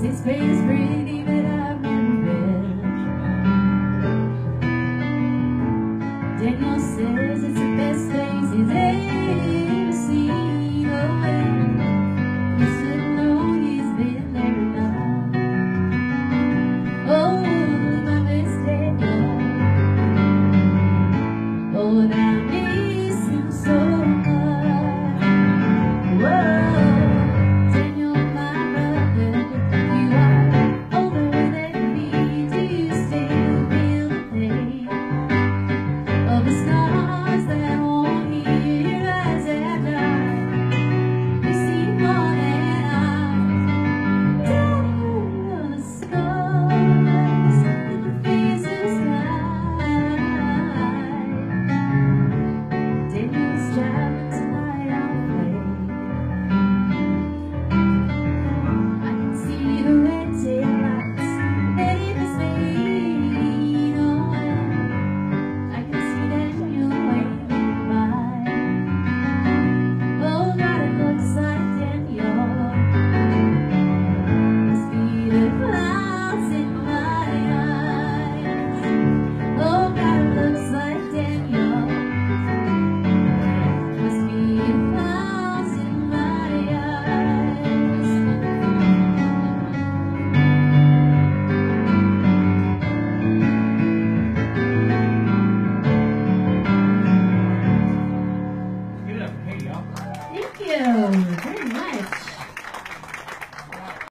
This space pretty, but I've never been. Daniel says it's the best things he's ever you. Very nice.